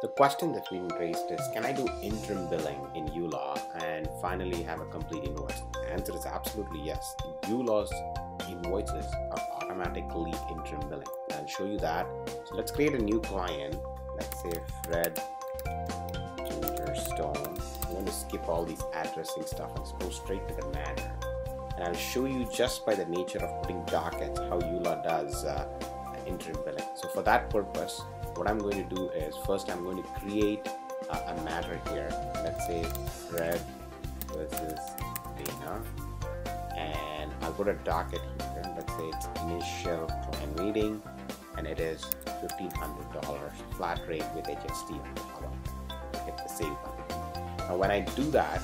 the question that's been raised is can I do interim billing in ULaw and finally have a complete invoice? The answer is absolutely yes. ULaw's invoices are automatically interim billing. I'll show you that. So let's create a new client. Let's say Fred Ginger Stone. I'm going to skip all these addressing stuff and go straight to the matter. And I'll show you just by the nature of putting dockets how ULaw does uh, interim billing. So for that purpose, what I'm going to do is first I'm going to create uh, a matter here. Let's say red versus Dana. And I'll put a docket here. Let's say it's initial client meeting and it is $1,500 flat rate with HST on the. Hit the save button. Now when I do that,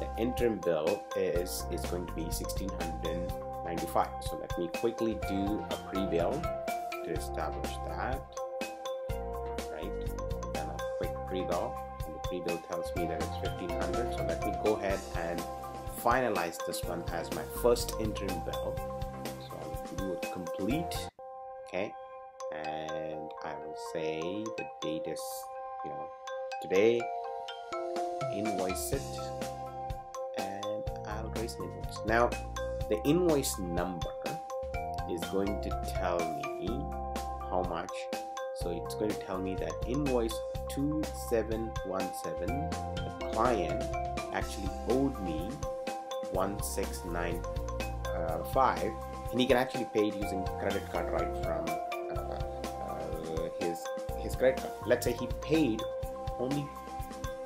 the interim bill is, is going to be 1695 So let me quickly do a pre-bill to establish that pre-bill and the pre-bill tells me that it's 1500 so let me go ahead and finalize this one as my first interim bill. So I'll do it complete okay? And I will say the date is you know today. Invoice it and I'll raise an invoice. Now the invoice number is going to tell me how much so it's going to tell me that invoice 2717 the client actually owed me 1695 and he can actually pay it using credit card right from uh, uh, his his credit card. Let's say he paid only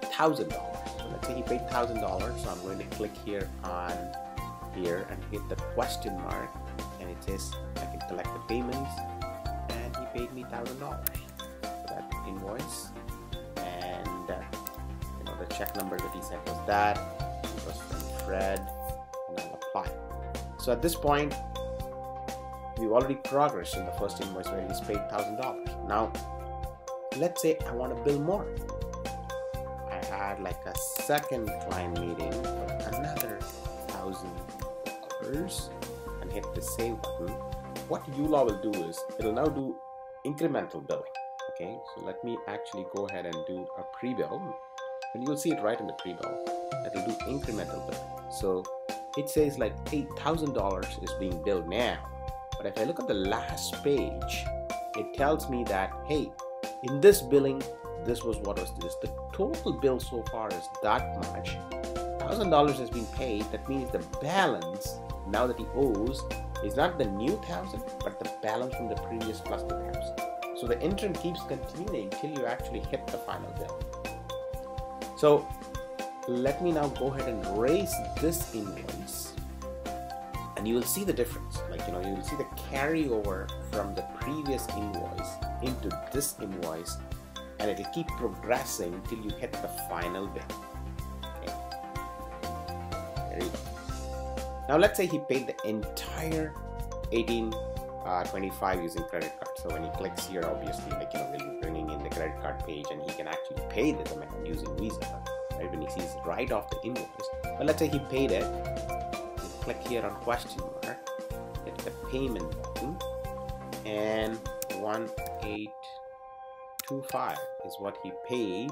thousand dollars. So let's say he paid thousand dollars so i'm going to click here on here and hit the question mark and it says i can collect the payments paid me thousand dollars for that invoice and uh, you know the check number that he said was that. It was from Fred, and I'll apply. So at this point, we've already progressed in the first invoice where he's paid $1,000. Now, let's say I want to bill more. I had like a second client meeting for another $1,000 and hit the save button. What ULaw will do is, it'll now do incremental billing. Okay, so let me actually go ahead and do a pre-bill and you'll see it right in the pre-bill will do incremental billing. So it says like $8,000 is being billed now. But if I look at the last page, it tells me that, hey, in this billing, this was what was this. The total bill so far is that much. $1,000 has been paid. That means the balance now that he owes is not the new thousand, but the balance from the previous plus the thousand. So the interim keeps continuing till you actually hit the final bill. So let me now go ahead and raise this invoice and you will see the difference. Like, you know, you will see the carryover from the previous invoice into this invoice and it will keep progressing till you hit the final bill. Okay. Now let's say he paid the entire 18 uh, 25 using credit card. So when he clicks here, obviously, like you know, we'll be bringing in the credit card page, and he can actually pay this amount using Visa. Right when he sees right off the invoice. But let's say he paid it. click here on question mark, hit the payment button, and 1825 is what he paid.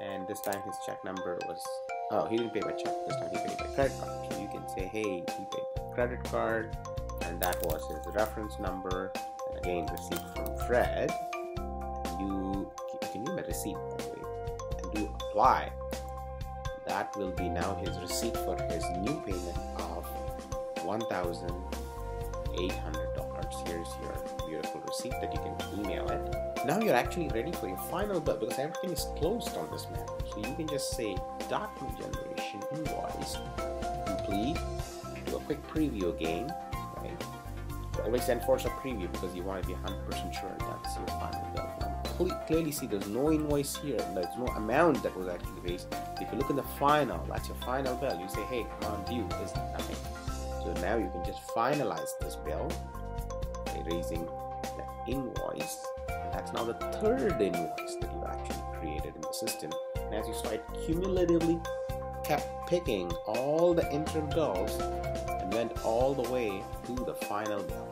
And this time his check number was oh he didn't pay by check. This time. He paid by credit card. So you can say hey he paid by credit card. And that was his reference number. And again receipt from Fred. You can you a receipt by the way and do apply. That will be now his receipt for his new payment of $1,800 here's your beautiful receipt that you can email it. Now you're actually ready for your final bill because everything is closed on this matter so you can just say document generation invoice complete do a quick preview again right always enforce a preview because you want to be 100% sure that's your final bill. Clearly see there's no invoice here, there's no amount that was actually raised. If you look at the final, that's your final bill. You say, hey, amount due is nothing. So now you can just finalize this bill by raising the invoice. And that's now the third invoice that you've actually created in the system. And as you start cumulatively kept picking all the interim bills and went all the way to the final bill.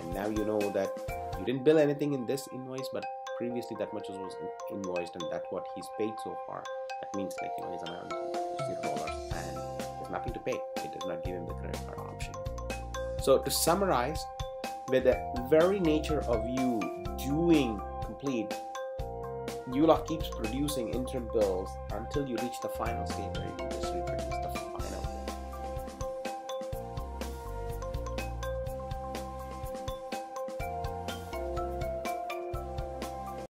And now you know that you didn't bill anything in this invoice, but previously that much was invoiced and that's what he's paid so far. That means like you know his amount is zero dollars and there's nothing to pay. It does not give him the credit card option. So to summarize, with the very nature of you doing complete, uLaw keeps producing interim bills until you reach the final stage where you can just